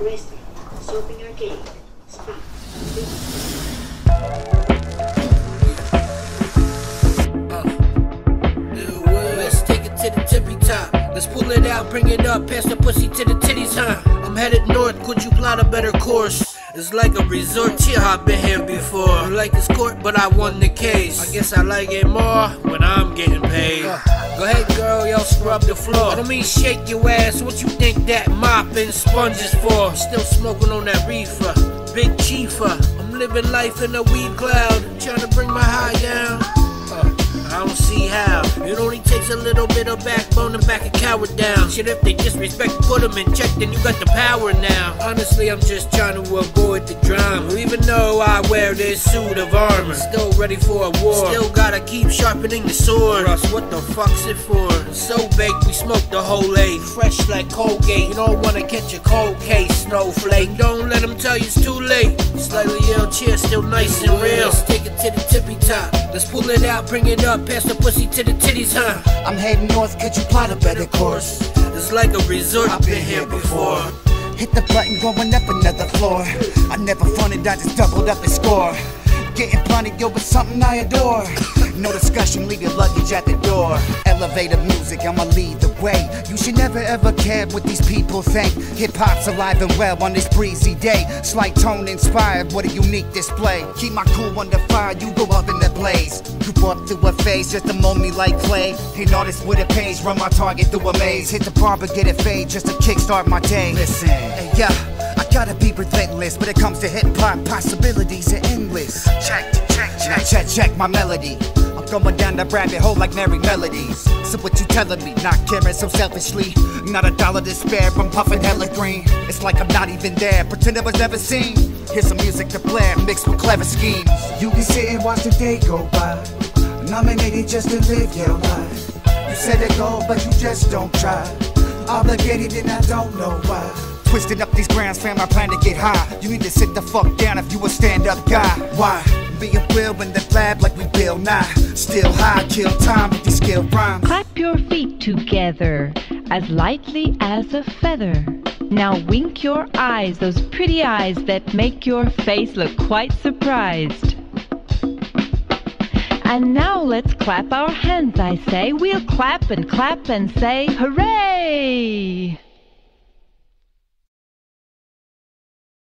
Racing. Surfing Arcade. Speed. Speed. Let's take it to the tippy top. Let's pull it out, bring it up, pass the pussy to the titties, huh? I'm headed north, could you plot a better course? It's like a resort here, I've been here before. Like this court, but I won the case. I guess I like it more when I'm getting paid. Go ahead, girl, yo, scrub the floor. I don't mean shake your ass, what you think that mop and sponge is for? Still smoking on that reefer, big chiefer. I'm living life in a weed cloud, trying to bring my high down. Uh, I don't see how. A little bit of backbone to back a coward down. Shit, if they disrespect, put them in check, then you got the power now. Honestly, I'm just trying to avoid the drama. Even though I wear this suit of armor, still ready for a war. Still gotta keep sharpening the sword. Russ, what the fuck's it for? So baked, we smoked the whole eight. Fresh like Colgate. You don't wanna catch a cold case, snowflake. Don't let them tell you it's too late. Slightly ill, cheer, still nice and real. Let's take it to the tippy top. Let's pull it out, bring it up, pass the pussy to the titties, huh? I'm heading north, could you plot a better course? It's like a resort, I've been here before. Hit the button, going up another floor. I never fronted, I just doubled up the score. Getting blunted, yo, it's something I adore. No discussion, leave your luggage at the door. Elevator music, I'ma lead the way. You should never ever care what these people think. Hip hop's alive and well on this breezy day. Slight tone inspired, what a unique display. Keep my cool under fire, you go up in the blaze. Grew up through a phase just to mold me like clay. An artist with a page, run my target through a maze. Hit the barber, get it fade just to kickstart my day. Listen, hey, yeah. I gotta be relentless when it comes to hip hop. Possibilities are endless. Check, check, check, check, check my melody. I'm going down the rabbit hole like Merrie Melodies. So what you telling me? Not caring so selfishly. Not a dollar to spare. I'm puffing hella green. It's like I'm not even there. Pretend I was never seen. Here's some music to blare mixed with clever schemes. You can sit and watch the day go by. Nominated just to live your life. You set a goal, but you just don't try. Obligated and I don't know why. Twisting up these grounds, fam, I plan to get high. You need to sit the fuck down if you a stand up guy. Why? Being real in the lab like we Bill Nye. Still high, kill time with these skill rhymes. Clap your feet together as lightly as a feather. Now wink your eyes, those pretty eyes that make your face look quite surprised. And now let's clap our hands, I say. We'll clap and clap and say, Hooray!